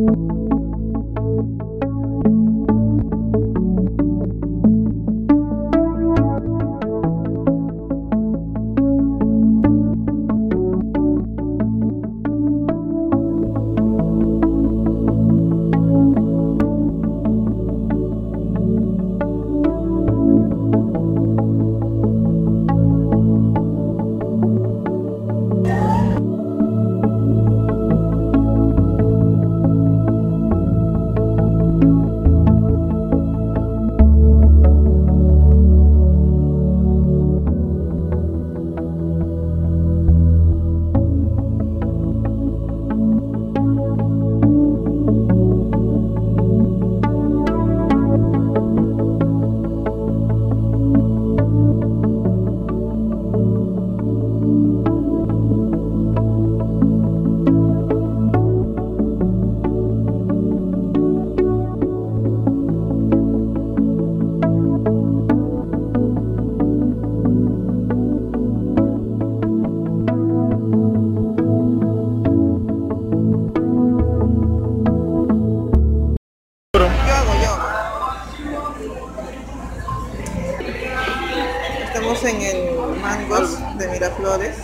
you. Estamos en el Mangos de Miraflores.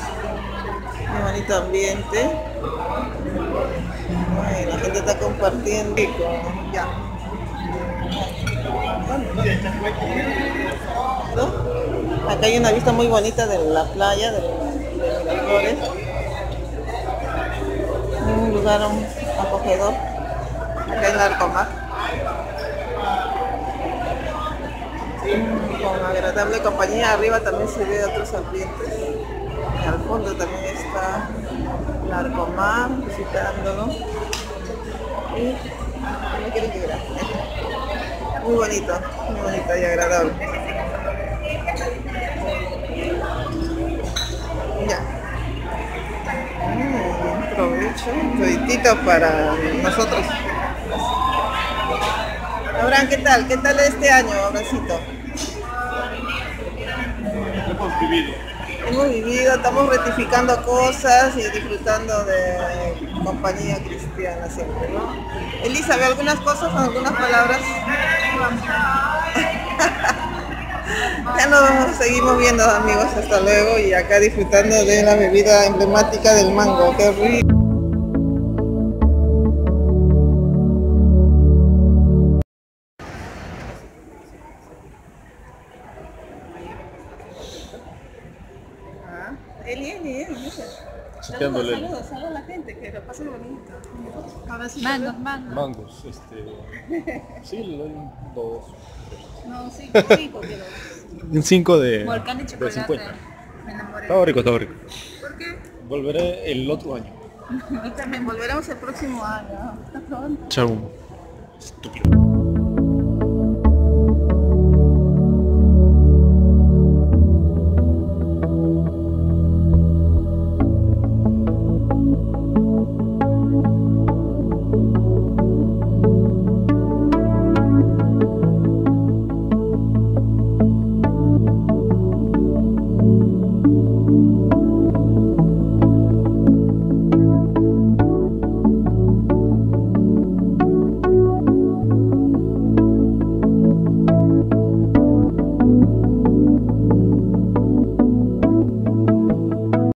Muy bonito ambiente. La gente está compartiendo. Ya. ¿No? Acá hay una vista muy bonita de la playa de, de Miraflores. Un lugar acogedor. Acá en Larcomar. Agradable compañía. Arriba también se ve otros ambientes. Al fondo también está Larcomar visitándolo. Y no quieren que. Muy bonito, muy bonito y agradable. Ya. Mm, provecho, toditito para nosotros. Abraham, ¿qué tal? ¿Qué tal este año, Abracito? Hemos vivido. Estamos rectificando cosas y disfrutando de compañía cristiana siempre, ¿no? Elizabeth, algunas cosas, algunas palabras. ya nos seguimos viendo amigos, hasta luego y acá disfrutando de la bebida emblemática del mango, qué rico. Saludos, saludos, saludos a la gente, que lo pasen bonito. A ver si Mangos, mangos. Mangos, este. Sí, le doy un dos. No, cinco, cinco quiero. Un 5 de. Volcán de de chocolate. 50. Me enamoré. Estaba rico, estaba rico. ¿Por qué? Volveré el otro año. Y también volveremos el próximo año. Hasta pronto. Chao. Estúpido.